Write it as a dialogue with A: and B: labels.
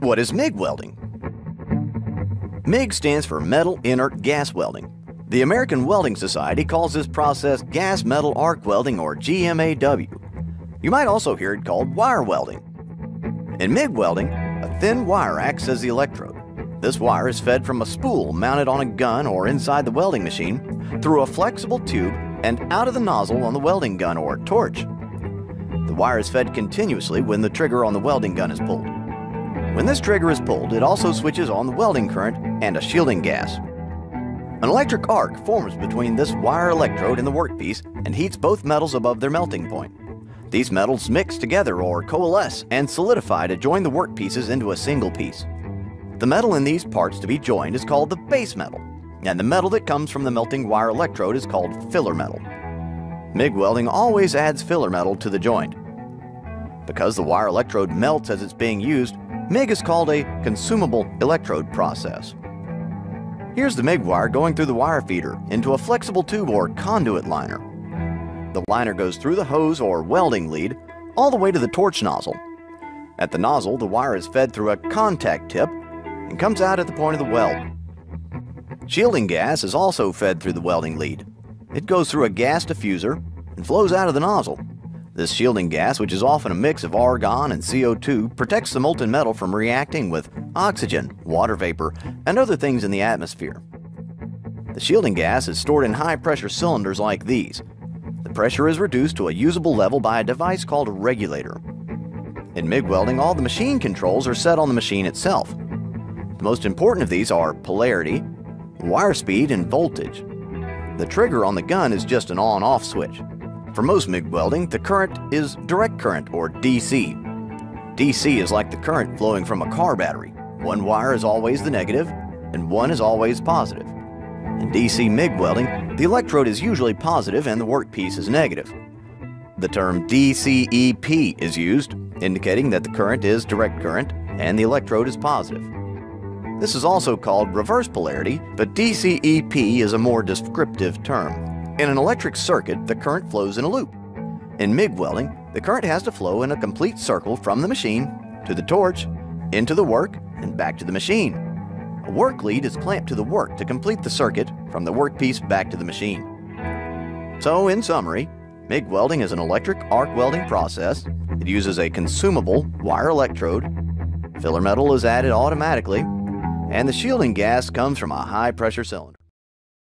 A: What is MIG welding? MIG stands for Metal Inert Gas Welding. The American Welding Society calls this process gas metal arc welding or GMAW. You might also hear it called wire welding. In MIG welding, a thin wire acts as the electrode. This wire is fed from a spool mounted on a gun or inside the welding machine through a flexible tube and out of the nozzle on the welding gun or torch. The wire is fed continuously when the trigger on the welding gun is pulled. When this trigger is pulled, it also switches on the welding current and a shielding gas. An electric arc forms between this wire electrode and the workpiece and heats both metals above their melting point. These metals mix together or coalesce and solidify to join the workpieces into a single piece. The metal in these parts to be joined is called the base metal, and the metal that comes from the melting wire electrode is called filler metal. MIG welding always adds filler metal to the joint. Because the wire electrode melts as it's being used, MIG is called a consumable electrode process. Here's the MIG wire going through the wire feeder into a flexible tube or conduit liner. The liner goes through the hose or welding lead all the way to the torch nozzle. At the nozzle, the wire is fed through a contact tip and comes out at the point of the weld. Shielding gas is also fed through the welding lead. It goes through a gas diffuser and flows out of the nozzle. This shielding gas, which is often a mix of argon and CO2, protects the molten metal from reacting with oxygen, water vapor, and other things in the atmosphere. The shielding gas is stored in high pressure cylinders like these. The pressure is reduced to a usable level by a device called a regulator. In MIG welding, all the machine controls are set on the machine itself. The most important of these are polarity, wire speed, and voltage. The trigger on the gun is just an on-off switch. For most MIG welding, the current is direct current or DC. DC is like the current flowing from a car battery. One wire is always the negative, and one is always positive. In DC MIG welding, the electrode is usually positive and the workpiece is negative. The term DCEP is used, indicating that the current is direct current and the electrode is positive. This is also called reverse polarity, but DCEP is a more descriptive term. In an electric circuit, the current flows in a loop. In MIG welding, the current has to flow in a complete circle from the machine to the torch, into the work, and back to the machine. A work lead is clamped to the work to complete the circuit from the workpiece back to the machine. So, in summary, MIG welding is an electric arc welding process. It uses a consumable wire electrode. Filler metal is added automatically, and the shielding gas comes from a high pressure cylinder.